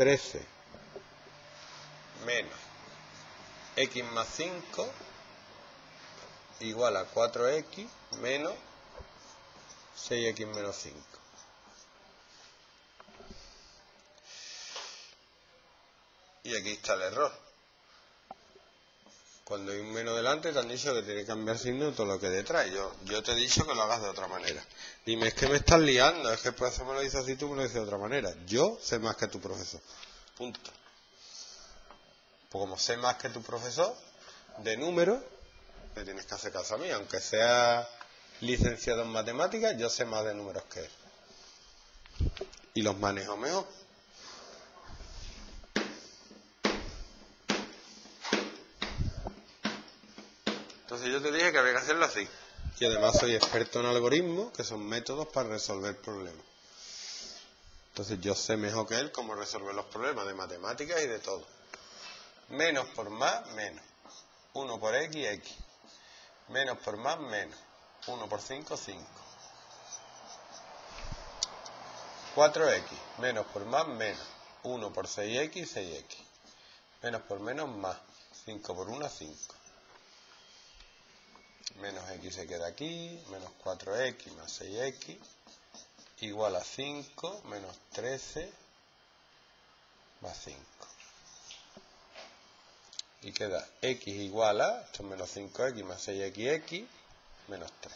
13 menos x más 5 igual a 4x menos 6x menos 5. Y aquí está el error. Cuando hay un menos delante te han dicho que tiene que cambiar signo todo lo que detrás. Yo, yo te he dicho que lo hagas de otra manera. Dime, es que me estás liando, es que pues me lo dices así, tú me lo dices de otra manera. Yo sé más que tu profesor. Punto. Pues como sé más que tu profesor, de número, me tienes que hacer caso a mí. Aunque sea licenciado en matemáticas, yo sé más de números que él. Y los manejo mejor. Entonces yo te dije que había que hacerlo así. Y además soy experto en algoritmos, que son métodos para resolver problemas. Entonces yo sé mejor que él cómo resolver los problemas de matemáticas y de todo. Menos por más, menos. 1 por x, x. Menos por más, menos. 1 por 5, 5. 4x. Menos por más, menos. 1 por 6x, 6x. Menos por menos, más. 5 por 1, 5. Menos x se queda aquí. Menos 4x más 6x. Igual a 5 menos 13 más 5 y queda x igual a, esto es menos 5x más 6xx, menos 3.